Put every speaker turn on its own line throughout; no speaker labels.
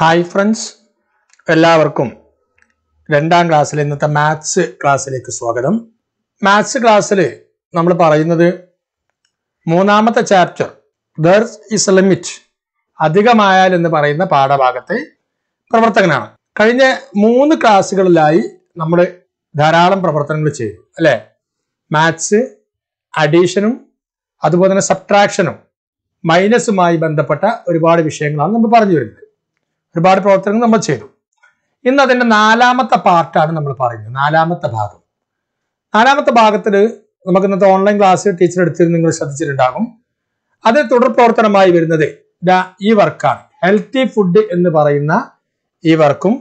Hi friends എല്ലാവർക്കും രണ്ടാം ക്ലാസ്സിലെ ഇന്നത്തെ മാത്സ് ക്ലാസ്സിലേക്ക് സ്വാഗതം. മാത്സ് ക്ലാസ്സിൽ നമ്മൾ പറയുന്നത് മൂന്നാമത്തെ ചാപ്റ്റർ ദർ ഇസ് ലിമിറ്റ് അധികമായാൽ എന്ന് പറയുന്ന പാഠഭാഗത്തെ പ്രവർത്തകനാണ്. കഴിഞ്ഞ മൂന്ന് ക്ലാസ്സുകളിലായി നമ്മൾ ധാരാളം പ്രവർത്തനങ്ങൾ ചെയ്തു അല്ലേ? മാത്സ് അഡീഷനും അതുപോലെ തന്നെ സബ്ട്രാക്ഷനും മൈനസുമായി ബന്ധപ്പെട്ട ഒരുപാട് വിഷയങ്ങളാണ് നമ്മൾ പറഞ്ഞു വരുന്നത്. ഒരുപാട് പ്രവർത്തനങ്ങൾ നമ്മൾ ചെയ്തു. ഇന്ന് അതിന്റെ നാലാമത്തെ പാർട്ടാണ് നമ്മൾ പറയുന്നത്. നാലാമത്തെ ഭാഗം. നാലാമത്തെ ഭാഗത്തിൽ നമുക്ക് ഇന്നത്തെ ഓൺലൈൻ ക്ലാസ് ടീച്ചർ എടുത്തിരുന്ന് നിങ്ങൾ ശ്രദ്ധിച്ചിട്ടുണ്ടാകും. അത് തുടർ പ്രവർത്തനമായി വരുന്നത് ഈ വർക്കാണ്. ഹെൽത്തി ഫുഡ് എന്ന് പറയുന്ന ഈ വർക്കും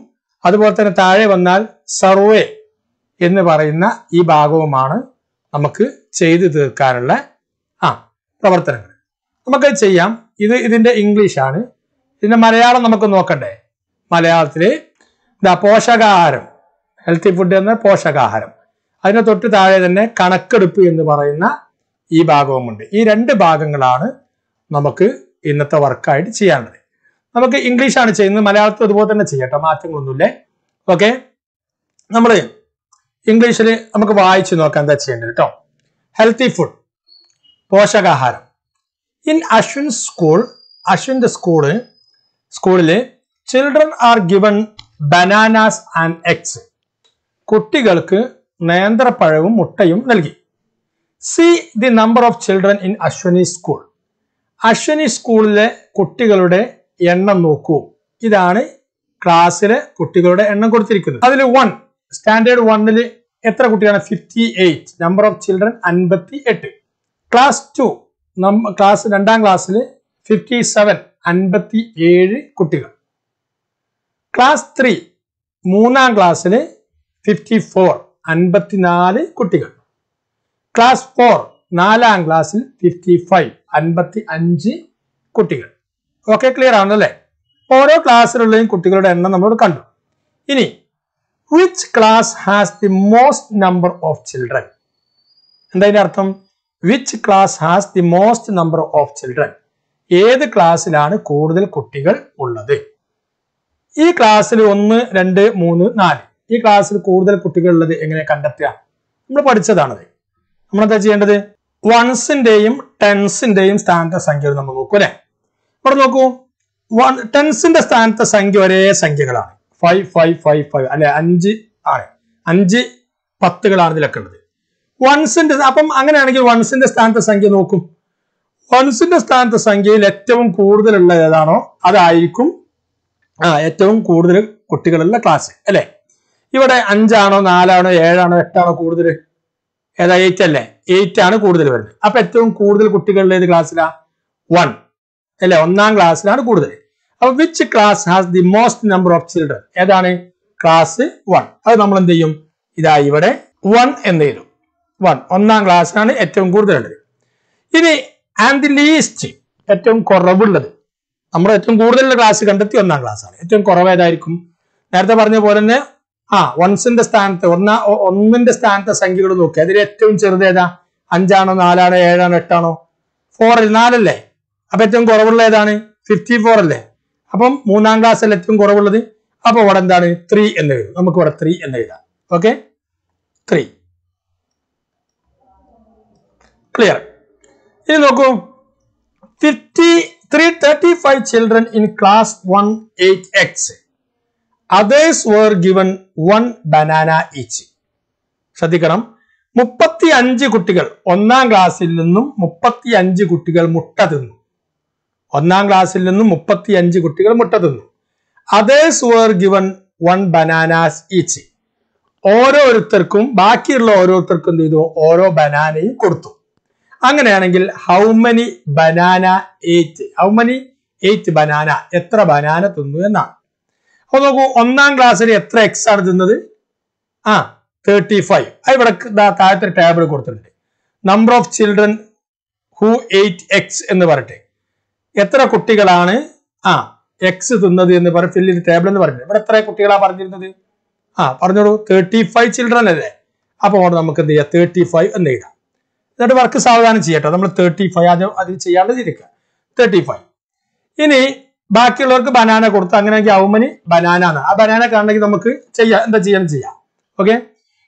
അതുപോലെ തന്നെ താഴെ വന്നാൽ സർവേ എന്ന് പറയുന്ന ഈ ഭാഗവുമാണ് നമുക്ക് ചെയ്തു തീർക്കാനുള്ള ആ പ്രവർത്തനങ്ങൾ. നമുക്ക് ചെയ്യാം. ഇത് ഇതിന്റെ ഇംഗ്ലീഷാണ് ഇതിന്റെ മലയാളം നമുക്ക് നോക്കണ്ടേ? മലയാളത്തിൽ ഇതാ പോഷകാഹാരം. ഹെൽത്തി ഫുഡ് എന്ന പോഷകാഹാരം. അതിന് തൊട്ട് താഴെ തന്നെ കണക്കെടുപ്പ് എന്ന് പറയുന്ന ഈ ഭാഗവുമുണ്ട്. ഈ രണ്ട് ഭാഗങ്ങളാണ് നമുക്ക് ഇന്നത്തെ വർക്കായിട്ട് ചെയ്യാനുള്ളത്. നമുക്ക് ഇംഗ്ലീഷാണ് ചെയ്യുന്നത് മലയാളത്തിൽ അതുപോലെ തന്നെ ചെയ്യട്ടോ മാറ്റങ്ങളൊന്നുമില്ലേ? ഓക്കെ നമ്മൾ ഇംഗ്ലീഷിൽ നമുക്ക് വായിച്ചു നോക്കാം എന്താ ചെയ്യേണ്ടത് കേട്ടോ. ഹെൽത്തി ഫുഡ് പോഷകാഹാരം. ഇൻ അശ്വിൻ സ്കൂൾ അശ്വിന്റെ സ്കൂൾ സ്കൂളിൽ children are given bananas and eggs കുട്ടികൾക്ക് നേന്ത്രപ്പഴവും മുട്ടയും നൽകി. See the number of children in Ashwini school Ashwini സ്കൂളിലെ കുട്ടികളുടെ എണ്ണം നോക്കൂ. ഇതാണ് ക്ലാസ്സിലെ കുട്ടികളുടെ എണ്ണം കൊടുത്തിരിക്കുന്നത്. അതിൽ വൺ സ്റ്റാൻഡേർഡ് വണ്ണിൽ എത്ര കുട്ടിയാണ് fifty eight number of children അൻപത്തി എട്ട് ക്ലാസ് ടു ക്ലാസ് രണ്ടാം ക്ലാസ്സിൽ ഫിഫ്റ്റി സെവൻ അൻപത്തി ഏഴ് കുട്ടികൾ. ക്ലാസ് ത്രീ മൂന്നാം ക്ലാസ്സിൽ ഫിഫ്റ്റി ഫോർ അൻപത്തിനാല് കുട്ടികൾ. ക്ലാസ് ഫോർ നാലാം ക്ലാസ്സിൽ ഫിഫ്റ്റി ഫൈവ് അൻപത്തി അഞ്ച് കുട്ടികൾ ഓക്കെ ക്ലിയർ ആണല്ലേ ഓരോ ക്ലാസ്സിലുള്ളയും കുട്ടികളുടെ എണ്ണം നമ്മളോട് കണ്ടു. ഇനി which class has the most number of children എന്താ അർത്ഥം? Which class has the most number of children ഏത് ക്ലാസ്സിലാണ് കൂടുതൽ കുട്ടികൾ ഉള്ളത്? ഈ ക്ലാസ്സിൽ ഒന്ന് രണ്ട് മൂന്ന് നാല്. ഈ ക്ലാസ്സിൽ കൂടുതൽ കുട്ടികൾ ഉള്ളത് എങ്ങനെ കണ്ടെത്തുക? നമ്മൾ പഠിച്ചതാണത്. നമ്മളെന്താ ചെയ്യേണ്ടത്? വൺസിന്റെയും ടെൻസിന്റെയും സ്ഥാനത്തെ സംഖ്യ നമ്മൾ നോക്കൂ അല്ലെ? ഇവിടെ നോക്കൂ. വൺ ടെൻസിന്റെ സ്ഥാനത്തെ സംഖ്യ ഒരേ സംഖ്യകളാണ്. ഫൈവ് ഫൈവ് ഫൈവ് ഫൈവ് അല്ലെ അഞ്ച് ആണ്. അഞ്ച് പത്തുകളാണ് ഇതിലൊക്കെ ഉള്ളത്. വൺസിന്റെ അപ്പം അങ്ങനെയാണെങ്കിൽ വൺസിന്റെ സ്ഥാനത്തെ സംഖ്യ നോക്കും. വൺസിന്റെ സ്ഥാനത്ത് സംഖ്യയിൽ ഏറ്റവും കൂടുതലുള്ള ഏതാണോ അതായിരിക്കും ആ ഏറ്റവും കൂടുതൽ കുട്ടികളുള്ള ക്ലാസ് അല്ലെ? ഇവിടെ അഞ്ചാണോ നാലാണോ ഏഴാണോ എട്ടാണോ കൂടുതൽ? ഏതാ എയ്റ്റ് അല്ലേ? എയ്റ്റ് ആണ് കൂടുതൽ വരുന്നത്. അപ്പൊ ഏറ്റവും കൂടുതൽ കുട്ടികളുടെ ഏത് ക്ലാസ്സിലാ വൺ അല്ലെ? ഒന്നാം ക്ലാസ്സിലാണ് കൂടുതൽ. അപ്പൊ which class has the most number of children ഏതാണ്? ക്ലാസ് വൺ അത് നമ്മൾ എന്ത് ചെയ്യും? ഇതാ ഇവിടെ വൺ എന്ന് എഴുതും. വൺ ഒന്നാം ക്ലാസ്സിലാണ് ഏറ്റവും കൂടുതലുള്ളത്. ഇനി ആൻഡ് ദി ലീസ്റ്റ് ഏറ്റവും കുറവുള്ളത്. നമ്മൾ ഏറ്റവും കൂടുതലുള്ള ക്ലാസ് കണ്ടെത്തി ഒന്നാം ക്ലാസ് ആണ്. ഏറ്റവും കുറവ് ഏതായിരിക്കും നേരത്തെ പറഞ്ഞ പോലെ തന്നെ ആ വൺസിന്റെ സ്ഥാനത്ത് ഒന്നാ ഒന്നിന്റെ സ്ഥാനത്തെ സംഖ്യകൾ നോക്കി. അതിൽ ഏറ്റവും ചെറുത് ഏതാ? അഞ്ചാണോ നാലാണോ ഏഴാണോ എട്ടാണോ? ഫോറിൽ നാലല്ലേ? അപ്പൊ ഏറ്റവും കുറവുള്ള ഏതാണ്? ഫിഫ്റ്റി ഫോർ അല്ലേ? അപ്പം മൂന്നാം ക്ലാസ്സിൽ ഏറ്റവും കുറവുള്ളത്? അപ്പൊ ഇവിടെ എന്താണ്? ത്രീ എന്ന് എഴുതും. നമുക്ക് ഇവിടെ ത്രീ എന്ന് എഴുതാം. ഓക്കെ ത്രീ ക്ലിയർ ഇനി നോക്കൂ. Fifty three thirty five children in class one ate eggs others were given one banana each ശ്രദ്ധിക്കണം. മുപ്പത്തി അഞ്ച് കുട്ടികൾ ഒന്നാം ക്ലാസ്സിൽ നിന്നും മുപ്പത്തി അഞ്ച് കുട്ടികൾ മുട്ട തിന്നു. ഒന്നാം ക്ലാസ്സിൽ നിന്നും മുപ്പത്തി അഞ്ച് കുട്ടികൾ മുട്ട തിന്നു. Others were given one bananas each ഓരോരുത്തർക്കും ബാക്കിയുള്ള ഓരോരുത്തർക്കും എന്ത് ചെയ്തു? ഓരോ ബനാനയും കൊടുത്തു. അങ്ങനെയാണെങ്കിൽ how many banana ate how many ate banana എത്ര ബനാന തിന്നു എന്നാണ്. അപ്പൊ നോക്കൂ ഒന്നാം ക്ലാസ്സിൽ എത്ര എക്സ് ആണ് തിന്നത്? ആ തേർട്ടി ഫൈവ് ഇവിടെ താഴത്തെ ടേബിൾ കൊടുത്തിട്ടുണ്ട്. Number of children who ate eggs എന്ന് പറയട്ടെ. എത്ര കുട്ടികളാണ് ആ എക്സ് തിന്നത് എന്ന് പറ ഫില്ല് ടേബിൾ എന്ന് പറഞ്ഞത് ഇവിടെ എത്ര കുട്ടികളാണ് പറഞ്ഞിരുന്നത്? ആ പറഞ്ഞോളൂ തേർട്ടി ഫൈവ് ചിൽഡ്രൻ അല്ലേ? അപ്പൊ അവിടെ നമുക്ക് എന്ത് ചെയ്യാം? തേർട്ടി ഫൈവ് എന്ന് എഴുതാം. എന്നിട്ട് വർക്ക് സാവധാനം ചെയ്യട്ടോ. നമ്മൾ തേർട്ടി ഫൈവ് ആദ്യം അതിൽ ചെയ്യാണ്ട് ഇരിക്കുക തേർട്ടി ഫൈവ് ഇനി ബാക്കിയുള്ളവർക്ക് ബനാന കൊടുത്തു അങ്ങനെയൊക്കെ ആവുമ്പനി ബനാന ആണ്. ആ ബനാന കാണണമെങ്കിൽ നമുക്ക് ചെയ്യാം എന്താ ചെയ്യാൻ ചെയ്യാം. ഓക്കെ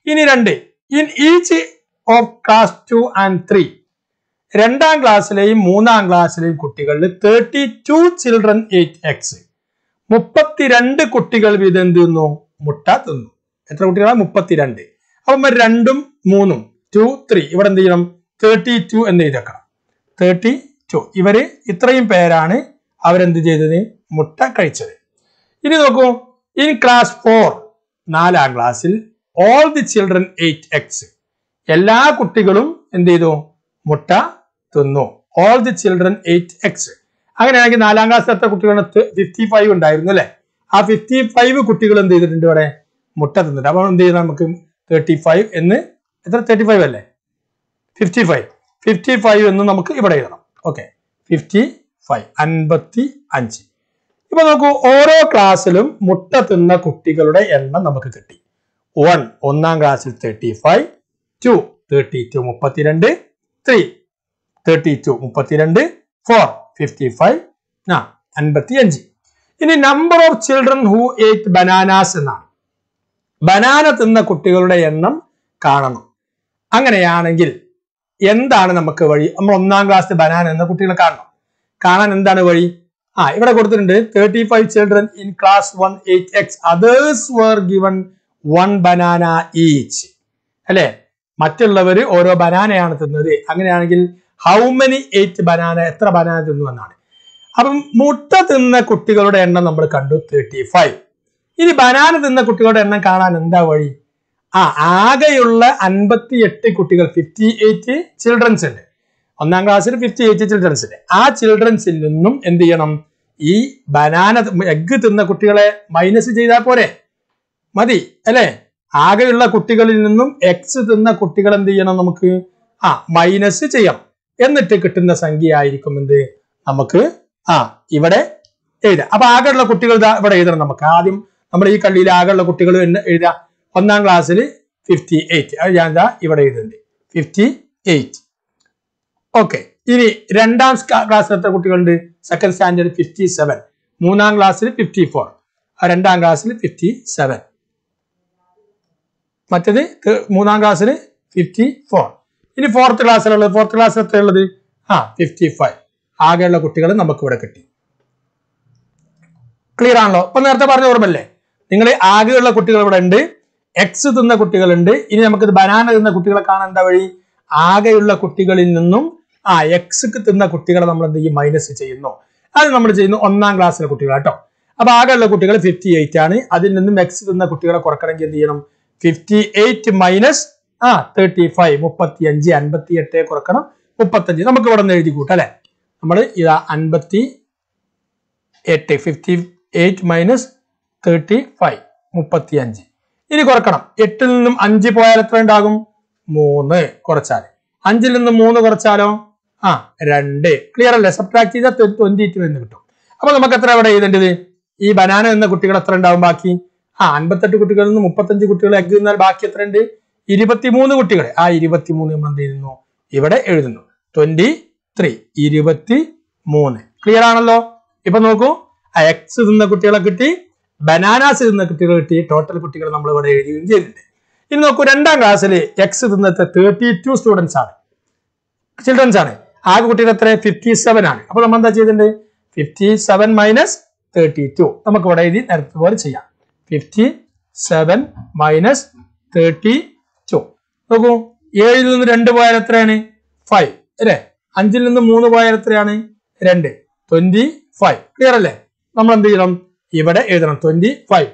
ഇനി രണ്ട്. In each of class two and three രണ്ടാം ക്ലാസ്സിലെയും മൂന്നാം ക്ലാസ്സിലെയും കുട്ടികളിൽ thirty two children ate eggs മുപ്പത്തിരണ്ട് കുട്ടികൾ വീതം തിന്നു? മുട്ട തിന്നു. എത്ര കുട്ടികളാണ് മുപ്പത്തിരണ്ട്. അപ്പം രണ്ടും മൂന്നും. ടു ത്രീ ഇവിടെ എന്ത് ചെയ്യണം? തേർട്ടി ടു എന്ന് എഴുതക്കണം. തേർട്ടി ടു ഇവർ ഇത്രയും പേരാണ് അവരെന്ത് ചെയ്തത്? മുട്ട കഴിച്ചത്. ഇനി നോക്കൂ. ഇൻ ക്ലാസ് ഫോർ നാലാം ക്ലാസ്സിൽ all the children ate eggs എല്ലാ കുട്ടികളും എന്ത് ചെയ്തു? മുട്ട തിന്നു. All the children ate eggs അങ്ങനെയാണെങ്കിൽ നാലാം ക്ലാസ്സിൽ എത്ര കുട്ടികളാണ് ഫിഫ്റ്റി ഫൈവ് ഉണ്ടായിരുന്നു അല്ലെ? ആ ഫിഫ്റ്റി ഫൈവ് കുട്ടികൾ എന്ത് ചെയ്തിട്ടുണ്ട് ഇവിടെ? മുട്ട തിന്നിട്ട് അപ്പൊ എന്ത് ചെയ്യണം നമുക്ക് തേർട്ടി ഫൈവ് എന്ന് എത്ര? തേർട്ടി ഫൈവ് അല്ലേ? ഫിഫ്റ്റി ഫൈവ് ഫിഫ്റ്റി ഫൈവ് എന്ന് നമുക്ക് ഇവിടെ എഴുതണം. ഓക്കെ ഫിഫ്റ്റി ഫൈവ് അൻപത്തി അഞ്ച് ഇപ്പൊ നോക്കൂ ഓരോ ക്ലാസ്സിലും മുട്ട തിന്ന കുട്ടികളുടെ എണ്ണം നമുക്ക് കിട്ടി. വൺ ഒന്നാം ക്ലാസ്സിൽ thirty five two thirty two മുപ്പത്തിരണ്ട്. ത്രീ തേർട്ടി ടു മുപ്പത്തിരണ്ട്. ഫോർ ഫിഫ്റ്റി ഫൈവ് ആ അൻപത്തി അഞ്ച് ഇനി number of children who ate bananas എന്നാണ്. ബനാന തിന്ന കുട്ടികളുടെ എണ്ണം കാണണം. അങ്ങനെയാണെങ്കിൽ എന്താണ് നമുക്ക് വഴി? നമ്മൾ ഒന്നാം ക്ലാസ് ബനാന എന്ന കുട്ടികളെ കാണണം. കാണാൻ എന്താണ് വഴി? ആ ഇവിടെ കൊടുത്തിട്ടുണ്ട് thirty five children in class one ate eggs others were given one banana each അല്ലെ? മറ്റുള്ളവർ ഓരോ ബനാനയാണ് തിന്നത്. അങ്ങനെയാണെങ്കിൽ ഹൗ മെനി എയ്റ്റ് ബനാന എത്ര ബനാന തിന്നു എന്നാണ്. അപ്പം മുട്ട തിന്ന കുട്ടികളുടെ എണ്ണം നമ്മൾ കണ്ടു തേർട്ടി ഫൈവ് ഇനി ബനാന തിന്ന കുട്ടികളുടെ എണ്ണം കാണാൻ എന്താ വഴി? ആ ആകെയുള്ള അൻപത്തി എട്ട് കുട്ടികൾ ഫിഫ്റ്റി എയ്റ്റ് ചിൽഡ്രൻസ് ഉണ്ട് ഒന്നാം ക്ലാസ്സിൽ ഫിഫ്റ്റി എയ്റ്റ് ചിൽഡ്രൻസ് ഉണ്ട് ആ ചിൽഡ്രൻസിൽ നിന്നും എന്ത് ചെയ്യണം? ഈ ബനാന എഗ് തിന്ന കുട്ടികളെ മൈനസ് ചെയ്താൽ പോരെ? മതി അല്ലേ? ആകെയുള്ള കുട്ടികളിൽ നിന്നും എക്സ് തിന്ന കുട്ടികൾ എന്ത് ചെയ്യണം നമുക്ക്? ആ മൈനസ് ചെയ്യാം. എന്നിട്ട് കിട്ടുന്ന സംഖ്യ ആയിരിക്കും എന്ത്? നമുക്ക് ആ ഇവിടെ എഴുതാം. അപ്പൊ ആകെയുള്ള കുട്ടികൾ ഇവിടെ എഴുതണം നമുക്ക്. ആദ്യം നമ്മൾ ഈ കള്ളിയിൽ ആകെയുള്ള കുട്ടികൾ എഴുതാം. ഒന്നാം ക്ലാസ്സിൽ ഫിഫ്റ്റി എയ്റ്റ് അത് ഞാൻ എന്താ ഇവിടെ എഴുതുന്നുണ്ട് ഫിഫ്റ്റി എയ്റ്റ് ഓക്കെ ഇനി രണ്ടാം ക്ലാസ്സിൽ എത്ര കുട്ടികളുണ്ട്. സെക്കൻഡ് സ്റ്റാൻഡേർഡ് ഫിഫ്റ്റി സെവൻ മൂന്നാം ക്ലാസ്സിൽ ഫിഫ്റ്റി ഫോർ രണ്ടാം ക്ലാസ്സിൽ ഫിഫ്റ്റി സെവൻ മറ്റത് മൂന്നാം ക്ലാസ്സിൽ ഫിഫ്റ്റി ഫോർ ഇനി ഫോർത്ത് ക്ലാസ്സിലുള്ളത് ഫോർത്ത് ക്ലാസ്സിൽ എത്രയുള്ളത് ആ ഫിഫ്റ്റി ഫൈവ് ആകെയുള്ള കുട്ടികൾ നമുക്ക് ഇവിടെ കിട്ടി. ക്ലിയർ ആണല്ലോ? അപ്പൊ നേരത്തെ പറഞ്ഞ ഓർമ്മല്ലേ നിങ്ങൾ ആകെയുള്ള കുട്ടികൾ ഇവിടെ ഉണ്ട്. എക്സ് തിന്ന കുട്ടികളുണ്ട്. ഇനി നമുക്കിത് ബനാന തിന്ന കുട്ടികളെ കാണാൻ എന്താ വഴി? ആകെയുള്ള കുട്ടികളിൽ നിന്നും ആ എക്സ് തിന്ന കുട്ടികളെ നമ്മൾ എന്ത് ചെയ്യും? മൈനസ് ചെയ്യുന്നു. അത് നമ്മൾ ചെയ്യുന്നു ഒന്നാം ക്ലാസ്സിലെ കുട്ടികൾ കേട്ടോ അപ്പൊ ആകെയുള്ള കുട്ടികൾ ഫിഫ്റ്റി എയ്റ്റ് ആണ്. അതിൽ നിന്നും എക്സ് തിന്ന കുട്ടികളെ കുറക്കണമെങ്കിൽ എന്ത് ചെയ്യണം? ഫിഫ്റ്റി എയ്റ്റ് മൈനസ് ആ തേർട്ടി ഫൈവ് മുപ്പത്തി അഞ്ച് അൻപത്തി എട്ട് കുറക്കണം. മുപ്പത്തഞ്ച് നമുക്ക് ഇവിടെ നിന്ന് എഴുതി കൂട്ടാം അല്ലെ? നമ്മൾ ഇതാ അൻപത്തി എട്ട് fifty eight minus thirty five മുപ്പത്തി അഞ്ച് ഇനി കുറക്കണം. എട്ടിൽ നിന്നും അഞ്ച് പോയാൽ എത്ര ഉണ്ടാകും മൂന്ന്. കുറച്ചാൽ അഞ്ചിൽ നിന്ന് മൂന്ന് കുറച്ചാലോ? ആ രണ്ട്. ക്ലിയർ അല്ലേ? സബ്ട്രാക്ട് ചെയ്താൽ ട്വന്റി ടു എന്ന് കിട്ടും. അപ്പൊ നമുക്ക് എത്ര ഇവിടെ എഴുതേണ്ടത്? ഈ ബനാന എന്ന കുട്ടികൾ എത്ര ഉണ്ടാവും ബാക്കി? ആ അൻപത്തെട്ട് കുട്ടികളിൽ നിന്ന് മുപ്പത്തഞ്ച് കുട്ടികൾ എഗ് എന്നാൽ ബാക്കി എത്ര ഉണ്ട് ഇരുപത്തിമൂന്ന് കുട്ടികൾ ആ ഇരുപത്തിമൂന്ന് നമ്മൾ എന്ത് ചെയ്യുന്നു ഇവിടെ എഴുതുന്നു. ട്വന്റി ത്രീ ഇരുപത്തി മൂന്ന് ക്ലിയർ ആണല്ലോ? ഇപ്പൊ നോക്കൂ. എക്സ് തിന്ന കുട്ടികളെ കിട്ടി ബനാനാസ് തിന്ന കുട്ടികൾ കിട്ടി ടോട്ടൽ കുട്ടികൾ നമ്മൾ ഇവിടെ എഴുതുകയും ചെയ്തിട്ടുണ്ട്. ഇനി നോക്കൂ രണ്ടാം ക്ലാസ്സിൽ എക്സ് തിന്നത്തെ തേർട്ടി ടു സ്റ്റുഡൻസ് ആണ്. ചിൽഡ്രൻസ് ആണ്. ആകെ കുട്ടികൾ എത്ര ഫിഫ്റ്റി സെവൻ ആണ്. അപ്പൊ നമ്മൾ എന്താ ചെയ്തിട്ടുണ്ട്? Fifty seven minus thirty two നമുക്ക് ഇവിടെ എഴുതി നേരത്തെ പോലെ ചെയ്യാം. Fifty seven minus thirty two നോക്കൂ ഏഴിൽ നിന്ന് രണ്ട് പോയാൽ എത്രയാണ്? ഫൈവ് അല്ലേ? അഞ്ചിൽ നിന്ന് മൂന്ന് പോയാൽ എത്രയാണ്? രണ്ട്. ട്വന്റി ഫൈവ് ക്ലിയർ അല്ലേ? നമ്മൾ എന്ത് ചെയ്യണം? ഇവിടെ എഴുതണം. ട്വന്റി ഫൈവ്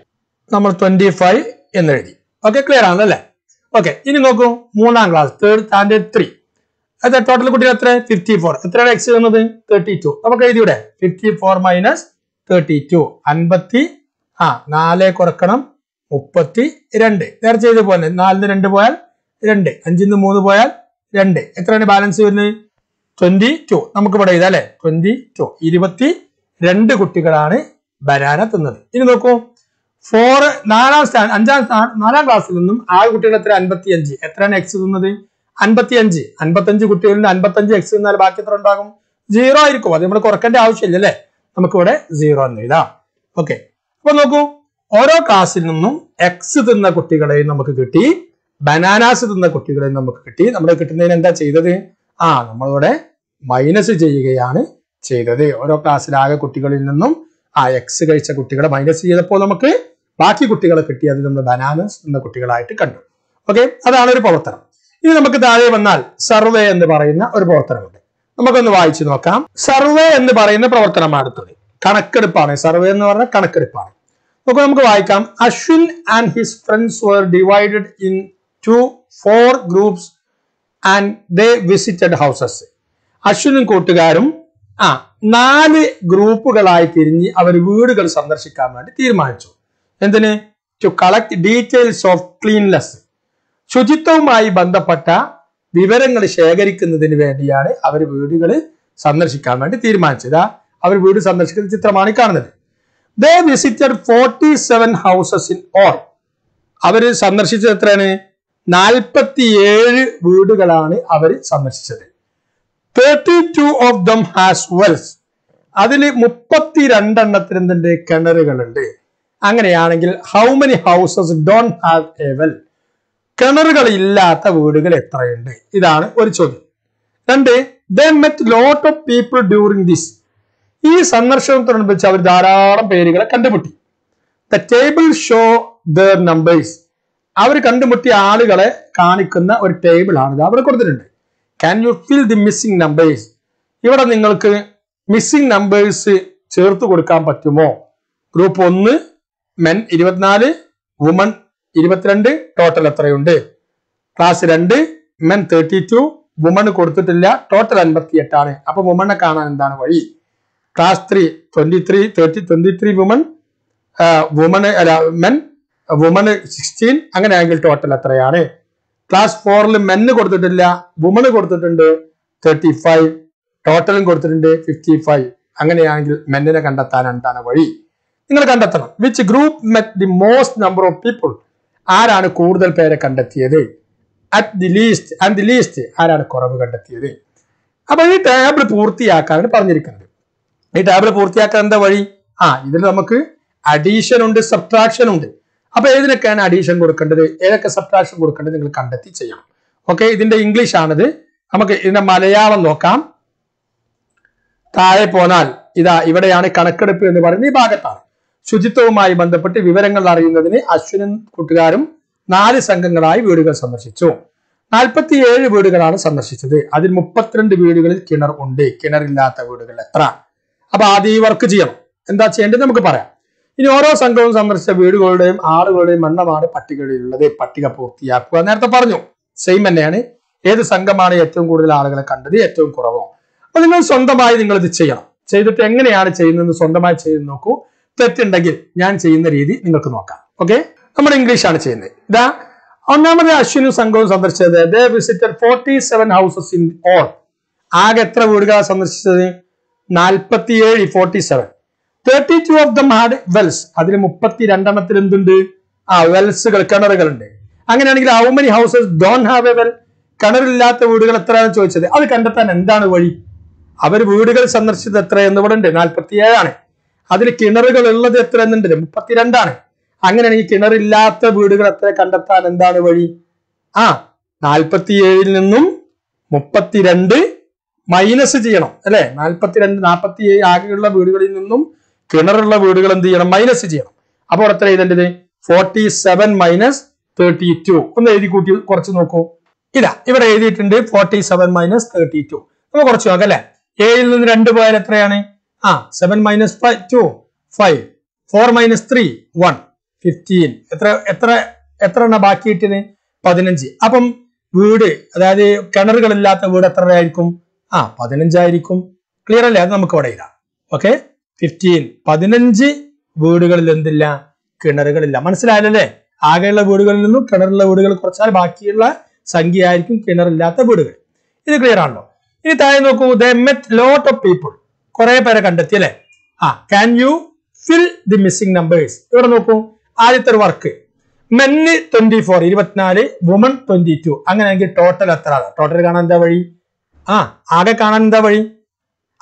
നമ്മൾ ട്വന്റി ഫൈവ് എന്ന് എഴുതി. ഓക്കെ ക്ലിയർ ആണല്ലേ ഓക്കെ ഇനി നോക്കൂ. മൂന്നാം ക്ലാസ് തേർഡ് സ്റ്റാൻഡേർഡ് ത്രീ അതെ ടോട്ടൽ കുട്ടികൾ എത്ര? ഫിഫ്റ്റി ഫോർ എത്രയാണ് എക്സ് വന്നത് തേർട്ടി ടു നമുക്ക് എഴുതിയൂടെ? Fifty four minus thirty two അൻപത്തി ആ നാല് കുറക്കണം. മുപ്പത്തി രണ്ട് നേരെ ചെയ്ത് പോലെ. നാലിന് രണ്ട് പോയാൽ രണ്ട്. അഞ്ചിന്ന് മൂന്ന് പോയാൽ രണ്ട്. എത്രയാണ് ബാലൻസ് വരുന്നത്? ട്വന്റി ടു നമുക്ക് ഇവിടെ എഴുതാം അല്ലെ? ട്വന്റി ടു ഇരുപത്തി രണ്ട് കുട്ടികളാണ് ബനാന തിന്നത്. ഇനി നോക്കൂ. ഫോർ നാലാം സ്ഥാനം അഞ്ചാം നാലാം ക്ലാസ്സിൽ നിന്നും ആ കുട്ടികൾ എത്ര? അൻപത്തി അഞ്ച് എത്രയാണ് എക്സ് തിന്നത്? അൻപത്തി അഞ്ച് അൻപത്തഞ്ച് കുട്ടികളിൽ നിന്ന് അൻപത്തഞ്ച് എക്സ് തിന്നാൽ ബാക്കി എത്ര ഉണ്ടാകും? സീറോ ആയിരിക്കും. അത് നമ്മൾ കുറക്കേണ്ട ആവശ്യമില്ല അല്ലേ? നമുക്കിവിടെ സീറോ എന്ന് എഴുതാം. ഓക്കെ അപ്പൊ നോക്കൂ. ഓരോ ക്ലാസ്സിൽ നിന്നും എക്സ് തിന്ന കുട്ടികളെയും നമുക്ക് കിട്ടി ബനാനാസ് തിന്ന കുട്ടികളെയും നമുക്ക് കിട്ടി. നമ്മൾ കിട്ടുന്നതിന് എന്താ ചെയ്തത്? ആ നമ്മളിവിടെ മൈനസ് ചെയ്യുകയാണ് ചെയ്തത്. ഓരോ ക്ലാസ്സിലാകെ കുട്ടികളിൽ നിന്നും ആ എക്സ് കഴിച്ച കുട്ടികളെ മൈനസ് ചെയ്തപ്പോൾ നമുക്ക് ബാക്കി കുട്ടികളെ കിട്ടി അത് നമ്മൾ ബനാനസ് എന്ന കുട്ടികളായിട്ട് കണ്ടു. ഓക്കെ അതാണ് ഒരു പ്രവർത്തനം. ഇനി നമുക്ക് താഴെ വന്നാൽ സർവേ എന്ന് പറയുന്ന ഒരു പ്രവർത്തനമുണ്ട്. നമുക്കൊന്ന് വായിച്ചു നോക്കാം. സർവേ എന്ന് പറയുന്ന പ്രവർത്തനമാണ് അടുത്തത്. കണക്കെടുപ്പാണ്. സർവേ എന്ന് പറഞ്ഞാൽ കണക്കെടുപ്പാണ്. നോക്കുക നമുക്ക് വായിക്കാം. Ashwin and his friends were divided into four groups and they visited houses അശ്വിനും കൂട്ടുകാരും ആ നാല് ഗ്രൂപ്പുകളായി തിരിഞ്ഞ് അവർ വീടുകൾ സന്ദർശിക്കാൻ വേണ്ടി തീരുമാനിച്ചു. എന്തിന്? To collect details of cleanliness ശുചിത്വവുമായി ബന്ധപ്പെട്ട വിവരങ്ങൾ ശേഖരിക്കുന്നതിന് വേണ്ടിയാണ് അവർ വീടുകൾ സന്ദർശിക്കാൻ വേണ്ടി തീരുമാനിച്ചത്. അവർ വീട് സന്ദർശിക്കുന്ന ചിത്രമാണ് കാണുന്നത്. They visited forty seven houses in all അവർ സന്ദർശിച്ചത് എത്രയാണ്? നാൽപ്പത്തിയേഴ് വീടുകളാണ് അവർ സന്ദർശിച്ചത്. Thirty two of them has wells അതിൽ മുപ്പത്തി രണ്ടെണ്ണത്തിന് എന്തുണ്ട്? കിണറുകളുണ്ട്. അങ്ങനെയാണെങ്കിൽ how many houses don't have a well കിണറുകൾ ഇല്ലാത്ത വീടുകൾ എത്രയുണ്ട്? ഇതാണ് ഒരു ചോദ്യം. രണ്ട് they met lot of people during this ഈ സന്ദർശനത്തോടനുബന്ധിച്ച് അവർ ധാരാളം പേരുകളെ കണ്ടുമുട്ടി. The table shows their numbers അവർ കണ്ടുമുട്ടിയ ആളുകളെ കാണിക്കുന്ന ഒരു ടേബിൾ ആണ്. ഇത് അവിടെ കൊടുത്തിട്ടുണ്ട്. Can you fill the missing numbers ഇവിടെ നിങ്ങൾക്ക് മിസ്സിംഗ് നമ്പേഴ്സ് ചേർത്ത് കൊടുക്കാൻ പറ്റുമോ? ഗ്രൂപ്പ് ഒന്ന് മെൻ ഇരുപത്തിനാല് വുമൺ ഇരുപത്തിരണ്ട് ടോട്ടൽ എത്രയുണ്ട്? ക്ലാസ് രണ്ട് മെൻ തേർട്ടി ടു വുമൺ കൊടുത്തിട്ടില്ല ടോട്ടൽ അൻപത്തി എട്ടാണ് അപ്പൊ വുമണ്ണെ കാണാൻ എന്താണ് വഴി? Class three twenty three thirty twenty three women women അല്ല മെൻ വുമണ് സിക്സ്റ്റീൻ അങ്ങനെയാണെങ്കിൽ ടോട്ടൽ എത്രയാണ്? ക്ലാസ് ഫോറിൽ മെന്ന് കൊടുത്തിട്ടില്ല വുമണ് കൊടുത്തിട്ടുണ്ട് തേർട്ടി ഫൈവ് ടോട്ടലും കൊടുത്തിട്ടുണ്ട് ഫിഫ്റ്റി ഫൈവ് അങ്ങനെയാണെങ്കിൽ മെന്നിനെ കണ്ടെത്താൻ എന്താണ് വഴി? നിങ്ങൾ കണ്ടെത്തണം. Which group met the most number of people ആരാണ് കൂടുതൽ പേരെ കണ്ടെത്തിയത്? At the least and the least ആരാണ് കുറവ് കണ്ടെത്തിയത്? അപ്പൊ ഈ ടേബിൾ പൂർത്തിയാക്കാനാണ് പറഞ്ഞിരിക്കുന്നത്. ഈ ടേബിൾ പൂർത്തിയാക്കാൻ എന്താ വഴി? ആ ഇതിൽ നമുക്ക് അഡീഷൻ ഉണ്ട് സബ്ട്രാക്ഷൻ ഉണ്ട്. അപ്പൊ ഏതിനൊക്കെയാണ് അഡീഷൻ കൊടുക്കേണ്ടത്? ഏതൊക്കെ സബ്ട്രാക്ഷൻ കൊടുക്കേണ്ടത് നിങ്ങൾ കണ്ടെത്തി ചെയ്യണം. ഓക്കെ ഇതിന്റെ ഇംഗ്ലീഷ് ആണിത്. നമുക്ക് ഇതിന്റെ മലയാളം നോക്കാം. താഴെ പോന്നാൽ ഇതാ ഇവിടെയാണ് കണക്കെടുപ്പ് എന്ന് പറയുന്ന ഈ ഭാഗത്താണ്. ശുചിത്വവുമായി ബന്ധപ്പെട്ട് വിവരങ്ങൾ അറിയുന്നതിന് അശ്വിനും കൂട്ടുകാരും നാല് സംഘങ്ങളായി വീടുകൾ സന്ദർശിച്ചു. നാൽപ്പത്തിയേഴ് വീടുകളാണ് സന്ദർശിച്ചത്. അതിൽ മുപ്പത്തിരണ്ട് വീടുകളിൽ കിണർ ഉണ്ട്. കിണറില്ലാത്ത വീടുകൾ എത്ര? അപ്പൊ ആദ്യം ഈ വർക്ക് ചെയ്യണം. എന്താ ചെയ്യേണ്ടത്? നമുക്ക് പറയാം. ഇനി ഓരോ സംഘവും സന്ദർശിച്ച വീടുകളുടെയും ആളുകളുടെയും എണ്ണമാണ് പട്ടികയിലുള്ളത് പട്ടിക പൂർത്തിയാക്കുക. നേരത്തെ പറഞ്ഞു സെയിം തന്നെയാണ്. ഏത് സംഘമാണ് ഏറ്റവും കൂടുതൽ ആളുകളെ കണ്ടത്? ഏറ്റവും കുറവോ? അപ്പൊ നിങ്ങൾ സ്വന്തമായി നിങ്ങൾ ഇത് ചെയ്യണം. ചെയ്തിട്ട് എങ്ങനെയാണ് ചെയ്യുന്നത് സ്വന്തമായി ചെയ്ത് നോക്കൂ. തെറ്റുണ്ടെങ്കിൽ ഞാൻ ചെയ്യുന്ന രീതി നിങ്ങൾക്ക് നോക്കാം. ഓക്കെ നമ്മൾ ഇംഗ്ലീഷാണ് ചെയ്യുന്നത്. ഇതാ ഒന്നാമത് അശ്വിനും സംഘവും സന്ദർശിച്ചത്. They visited forty seven houses in all ആകെ എത്ര വീടുകളാണ് സന്ദർശിച്ചത്? നാൽപ്പത്തിയേഴ് forty seven thirty two of the had wells അതിൽ മുപ്പത്തി രണ്ടെണ്ണത്തിൽ എന്തുണ്ട്? ആ വെൽസുകൾ കിണറുകളുണ്ട്. അങ്ങനെയാണെങ്കിൽ how many houses don't have a well കിണറില്ലാത്ത വീടുകൾ എത്രയാണ് ചോദിച്ചത്? അത് കണ്ടെത്താൻ എന്താണ് വഴി? അവർ വീടുകൾ സന്ദർശിച്ചത് എത്ര എന്ന് ഇവിടെ ഉണ്ട്? നാൽപ്പത്തിയേഴാണ് അതിൽ കിണറുകൾ ഉള്ളത് എത്ര എന്നുണ്ട്? മുപ്പത്തിരണ്ടാണ്. അങ്ങനെയാണെങ്കിൽ കിണറില്ലാത്ത വീടുകൾ എത്ര കണ്ടെത്താൻ എന്താണ് വഴി? ആ നാൽപ്പത്തിയേഴിൽ നിന്നും മുപ്പത്തിരണ്ട് മൈനസ് ചെയ്യണം അല്ലെ? നാൽപ്പത്തിരണ്ട് നാൽപ്പത്തി ഏഴ് ആകെയുള്ള വീടുകളിൽ നിന്നും കിണറുള്ള വീടുകൾ എന്ത് ചെയ്യണം? മൈനസ് ചെയ്യണം. അപ്പോൾ എത്ര എഴുതേണ്ടത് forty seven minus thirty two ഒന്ന് എഴുതി കൂട്ടി കുറച്ച് നോക്കൂ. ഇതാ ഇവിടെ എഴുതിയിട്ടുണ്ട് forty seven minus thirty two നമുക്ക് കുറച്ച് നോക്കാം അല്ലെ? ഏഴിൽ നിന്ന് രണ്ട് പോയാൽ എത്രയാണ്? ആ seven minus five two five four minus three one fifteen എത്ര എത്ര എത്ര എണ്ണ ബാക്കി കിട്ടിയത് പതിനഞ്ച്. അപ്പം വീട് അതായത് കിണറുകളില്ലാത്ത വീട് എത്ര ആയിരിക്കും ആ പതിനഞ്ചായിരിക്കും. ക്ലിയർ അല്ലേ? അത് നമുക്ക് ഇവിടെ ഇടാം. ഓക്കെ ഫിഫ്റ്റീൻ പതിനഞ്ച് വീടുകളിൽ എന്തില്ല? കിണറുകളില്ല. മനസ്സിലായല്ലേ? ആകെയുള്ള വീടുകളിൽ നിന്നും കിണറുള്ള വീടുകൾ കുറച്ചാൽ ബാക്കിയുള്ള സംഖ്യ ആയിരിക്കും കിണറില്ലാത്ത വീടുകൾ. ഇത് ക്ലിയർ ആണല്ലോ? ഇനി താഴെ നോക്കൂ. They met lot of people കുറെ പേരെ കണ്ടെത്തി അല്ലെ? ആ can you fill the missing numbers ഇവിടെ നോക്കൂ. ആദ്യത്തെ ഒരു വർക്ക്. മെന്ന് ട്വന്റി ഫോർ ഇരുപത്തിനാല് വുമൺ ട്വന്റി ടു അങ്ങനെയാണെങ്കിൽ ടോട്ടൽ എത്ര ടോട്ടൽ കാണാൻ എന്താ വഴി? ആ ആകെ കാണാൻ എന്താ വഴി?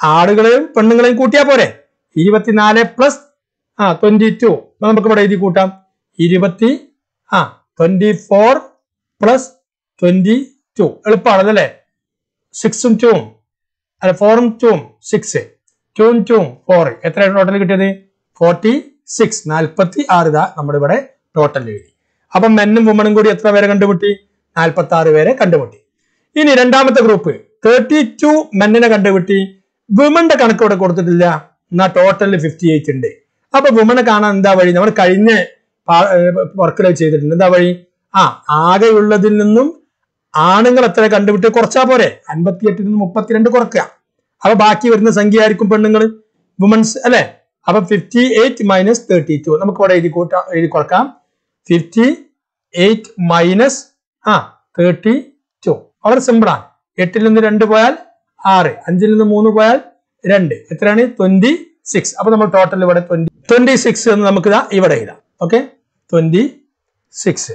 ആടുകളെയും പെണ്ണുങ്ങളെയും കൂട്ടിയാ പോരെ. ഇരുപത്തിനാല് പ്ലസ് ആ ട്വന്റി ടു നമുക്ക് ഇവിടെ എഴുതി കൂട്ടാം. ഇരുപത്തി ആ twenty four plus twenty two എളുപ്പമാണ് അല്ലേ സിക്സും ടൂവും അല്ല ഫോറും ടൂവും സിക്സ് ടൂവും ടൂവും ഫോർ എത്ര ടോട്ടൽ കിട്ടിയത് ഫോർട്ടി സിക്സ് നാൽപ്പത്തി ആറ് ഇതാ നമ്മുടെ ഇവിടെ ടോട്ടൽ എഴുതി. അപ്പം മെന്നും വുമണും കൂടി എത്ര പേരെ കണ്ടുമുട്ടി? നാൽപ്പത്തി ആറ് പേരെ കണ്ടുമുട്ടി. ഇനി രണ്ടാമത്തെ ഗ്രൂപ്പ് തേർട്ടി ടു മെന്നിനെ കണ്ടുപിട്ടി വുമന്റെ കണക്ക് ഇവിടെ കൊടുത്തിട്ടില്ല. എന്നാ ടോട്ടലിൽ ഫിഫ്റ്റി എയ്റ്റ് ഉണ്ട്. അപ്പൊ വുമനെ കാണാൻ എന്താ വഴി? നമ്മൾ കഴിഞ്ഞ വർക്കിൽ ചെയ്തിട്ടുണ്ട്. എന്താ വഴി? ആ ആകെയുള്ളതിൽ നിന്നും ആണുങ്ങൾ എത്ര കണ്ടുപിട്ട്? കുറച്ചാ പോരെ. അൻപത്തിയെട്ടിൽ നിന്ന് മുപ്പത്തിരണ്ട് കുറക്കുക അപ്പൊ ബാക്കി വരുന്ന സംഖ്യ ആയിരിക്കും പെണ്ണുങ്ങൾ. വുമൻസ് അല്ലെ? അപ്പൊ fifty eight minus thirty two നമുക്ക് ഇവിടെ എഴുതി കൂട്ടാം എഴുതി കുറക്കാം. ഫിഫ്റ്റി എയ്റ്റ് മൈനസ് ആ തേർട്ടി ടു വളരെ സിമ്പിളാണ് എട്ടിൽ നിന്ന് രണ്ട് പോയാൽ ആറ്. അഞ്ചിൽ നിന്ന് മൂന്ന് പോയാൽ രണ്ട്. എത്രയാണ്? ട്വന്റി സിക്സ് അപ്പൊ നമ്മൾ ടോട്ടൽ ഇവിടെ ട്വന്റി ട്വന്റി സിക്സ് എന്ന് നമുക്ക് ഇതാ ഇവിടെ എഴുതാം. ഓക്കെ ട്വന്റി സിക്സ്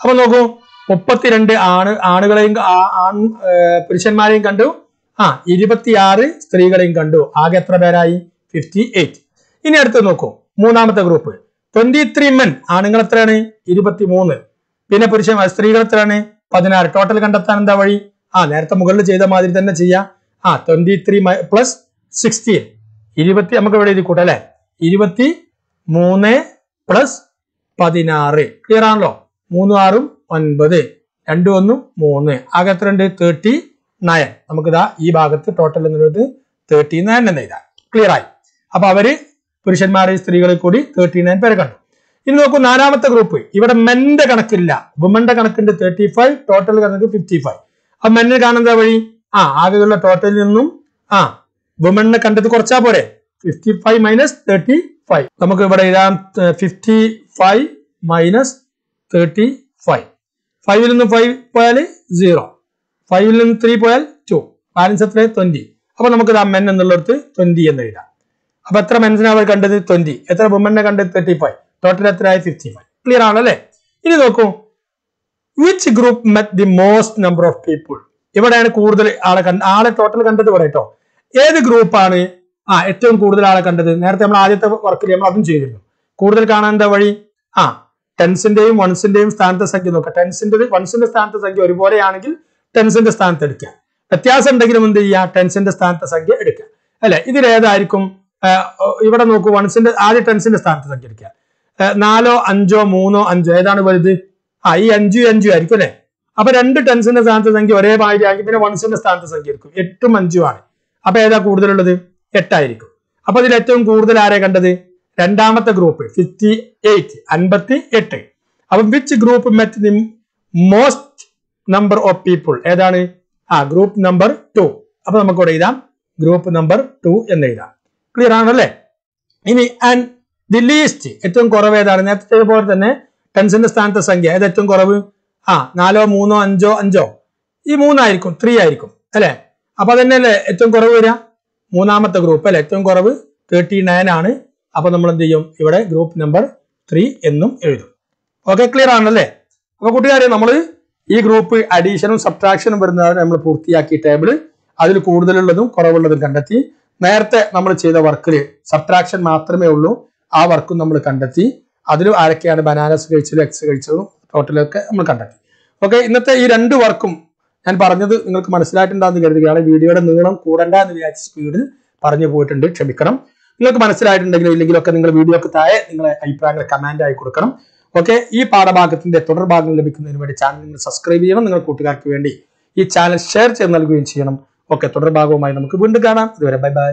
അപ്പൊ നോക്കൂ മുപ്പത്തിരണ്ട് ആണ് ആണുകളെയും ആൺ പുരുഷന്മാരെയും കണ്ടു. ആ ഇരുപത്തിയാറ് സ്ത്രീകളെയും കണ്ടു. ആകെ എത്ര പേരായി? ഫിഫ്റ്റി എയ്റ്റ് ഇനി അടുത്ത് നോക്കൂ. മൂന്നാമത്തെ ഗ്രൂപ്പ് ട്വന്റി ത്രീ മെൻ ആണുങ്ങൾ എത്രയാണ്? ഇരുപത്തി മൂന്ന് പിന്നെ പുരുഷന്മാർ സ്ത്രീകൾ എത്രയാണ്? പതിനാറ്. ടോട്ടൽ കണ്ടെത്താൻ എന്താ വഴി? ആ നേരത്തെ മുകളിൽ ചെയ്ത മാതിരി തന്നെ ചെയ്യാം. ആ ട്വന്റി ത്രീ പ്ലസ് സിക്സ്റ്റീൻ ഇരുപത്തി നമുക്ക് ഇവിടെ എഴുതി കൂട്ടല്ലേ ഇരുപത്തി മൂന്ന് പ്ലസ് പതിനാറ്. ക്ലിയർ ആണല്ലോ? മൂന്നും ആറും ഒൻപത്. രണ്ടും ഒന്നും മൂന്ന്. ആകെ എത്ര ഉണ്ട്? തേർട്ടി നയൻ നമുക്കിതാ ഈ ഭാഗത്ത് ടോട്ടൽ എന്നുള്ളത് തേർട്ടി നയൻ എന്ന് എഴുതാം. ക്ലിയർ ആയി. അപ്പൊ അവർ പുരുഷന്മാരെ സ്ത്രീകളെ കൂടി തേർട്ടി നയൻ പേരെ കണ്ടു. ഇനി നോക്കൂ നാലാമത്തെ ഗ്രൂപ്പ് ഇവിടെ മെന്റെ കണക്കില്ല. വുമന്റെ കണക്കുണ്ട് തേർട്ടി ഫൈവ് ടോട്ടൽ കണക്ക് ഫിഫ്റ്റി ഫൈവ് അപ്പൊ മെന്നിന് കാണുന്ന വഴി? ആ ആകെയുള്ള ടോട്ടലിൽ നിന്നും ആ വുമണിനെ കണ്ടത് കുറച്ചാ പോരെ? Fifty five minus thirty five നമുക്ക് ഇവിടെ എഴുതാം fifty five minus thirty five ഫൈവിൽ നിന്ന് ഫൈവ് പോയാൽ സീറോ ഫൈവിൽ നിന്ന് ത്രീ പോയാൽ ടു ബാലൻസ് എത്ര ട്വന്റി അപ്പൊ നമുക്ക് ആ മെൻ എന്നുള്ളടത്ത് ട്വന്റി എന്ന് എഴുതാം. അപ്പൊ എത്ര മെൻസിനെ അവർ കണ്ടത്? ട്വന്റി എത്ര വുമണിനെ കണ്ടത്? തേർട്ടി ഫൈവ് ടോട്ടൽ എത്രയായി ഫിഫ്റ്റി ഫൈവ് ക്ലിയർ ആണല്ലേ? ഇനി നോക്കൂ. Which group met the most number of people ഇവിടെയാണ് കൂടുതൽ ആളെ കണ്ട ആളെ ടോട്ടൽ കണ്ടത് പറയട്ടോ ഏത് ഗ്രൂപ്പാണ് ആ ഏറ്റവും കൂടുതൽ ആളെ കണ്ടത്. നേരത്തെ നമ്മൾ ആദ്യത്തെ വർക്കിൽ നമ്മൾ അതും ചെയ്തിരുന്നു. കൂടുതൽ കാണാൻ എന്താ വഴി? ആ ടെൻസിന്റെയും വൺസിന്റെയും സ്ഥാനത്തെ സംഖ്യ നോക്കാം ടെൻസിന്റെ വൺസിന്റെ സ്ഥാനത്തെ സംഖ്യ ഒരുപോലെയാണെങ്കിൽ ടെൻസിന്റെ സ്ഥാനത്ത് എടുക്കുക. വ്യത്യാസം ഉണ്ടെങ്കിലും എന്ത് ചെയ്യുക? ടെൻസിന്റെ സ്ഥാനത്തെ സംഖ്യ എടുക്കുക. അല്ലെ? ഇതിൽ ഏതായിരിക്കും? ഇവിടെ നോക്കൂ. വൺസിന്റെ ആദ്യ ടെൻസിന്റെ സ്ഥാനത്ത് സംഖ്യ എടുക്കുക. നാലോ അഞ്ചോ മൂന്നോ അഞ്ചോ ഏതാണ് വലുത്? ആ ഈ അഞ്ചു അഞ്ചു ആയിരിക്കും അല്ലെ? അപ്പൊ രണ്ട് ടെൻസിന്റെ സ്ഥാനത്ത് സംഖ്യ ഒരേ മാതിരി പിന്നെ വൺസിന്റെ സ്ഥാനത്ത് സംഖ്യ എടുക്കും. എട്ടും അഞ്ചും ആണ്. അപ്പൊ ഏതാ കൂടുതലുള്ളത്? എട്ടായിരിക്കും. അപ്പൊ അതിൽ ഏറ്റവും കൂടുതൽ ആരെ കണ്ടത്? രണ്ടാമത്തെ ഗ്രൂപ്പ് ഫിഫ്റ്റി എയ്റ്റ് അൻപത്തി എട്ട് അപ്പം which group met the most number of people ഏതാണ്? ആ ഗ്രൂപ്പ് നമ്പർ ടു അപ്പൊ നമുക്ക് ഇവിടെ എഴുതാം. ഗ്രൂപ്പ് നമ്പർ ടു എന്ന് എഴുതാം. ക്ലിയർ ആണല്ലേ? ഇനി ആൻഡ് ദി ലീസ്റ്റ് ഏറ്റവും കുറവ് ഏതാണ്? നേരത്തെ പോലെ തന്നെ ടെൻസിന്റെ സ്ഥാനത്തെ സംഖ്യ. ഏത് ഏറ്റവും കുറവ്? ആ നാലോ മൂന്നോ അഞ്ചോ അഞ്ചോ. ഈ മൂന്നായിരിക്കും ത്രീ ആയിരിക്കും. അല്ലെ? അപ്പൊ അതന്നെയല്ലേ ഏറ്റവും കുറവ് വരിക? മൂന്നാമത്തെ ഗ്രൂപ്പ് അല്ലെ? ഏറ്റവും കുറവ് തേർട്ടി നയൻ ആണ്. അപ്പൊ നമ്മൾ എന്ത് ചെയ്യും? ഇവിടെ ഗ്രൂപ്പ് നമ്പർ ത്രീ എന്നും എഴുതും. ഓക്കെ ക്ലിയർ ആണല്ലേ? അപ്പൊ കൂട്ടുകാരെ നമ്മൾ ഈ ഗ്രൂപ്പ് അഡീഷനും സബ്ട്രാക്ഷനും വരുന്നതാണ് നമ്മൾ പൂർത്തിയാക്കി ടേബിൾ അതിൽ കൂടുതലുള്ളതും കുറവുള്ളതും കണ്ടെത്തി. നേരത്തെ നമ്മൾ ചെയ്ത വർക്കിൽ സബ്ട്രാക്ഷൻ മാത്രമേ ഉള്ളൂ. ആ വർക്കും നമ്മൾ കണ്ടെത്തി. അതിലും ആരൊക്കെയാണ്? ബനാനസ് കഴിച്ചതും എക്സ് കഴിച്ചതും ടോട്ടലൊക്കെ നമ്മൾ കണ്ടെത്തി. ഓക്കെ ഇന്നത്തെ ഈ രണ്ട് വർക്കും ഞാൻ പറഞ്ഞത് നിങ്ങൾക്ക് മനസ്സിലായിട്ടുണ്ടാകുന്ന കരുതുകയാണ്. വീഡിയോയുടെ നീളം കൂടണ്ട എന്ന് വിചാരിച്ച സ്പീഡിൽ പറഞ്ഞു പോയിട്ടുണ്ട്. ക്ഷമിക്കണം. നിങ്ങൾക്ക് മനസ്സിലായിട്ടുണ്ടെങ്കിലും ഇല്ലെങ്കിലൊക്കെ നിങ്ങൾ വീഡിയോക്ക് താഴെ നിങ്ങളെ അഭിപ്രായങ്ങൾ കമാൻഡ് ആയി കൊടുക്കണം. ഓക്കെ ഈ പാഠഭാഗത്തിന്റെ തുടർഭാഗം ലഭിക്കുന്നതിന് വേണ്ടി ചാനൽ നിങ്ങൾ സബ്സ്ക്രൈബ് ചെയ്യണം. നിങ്ങൾ കൂട്ടുകാർക്ക് വേണ്ടി ഈ ചാനൽ ഷെയർ ചെയ്ത് നൽകുകയും ചെയ്യണം. ഓക്കെ തുടർഭാഗവുമായി നമുക്ക് വീണ്ടും കാണാം. ഇതുവരെ ബൈ ബൈ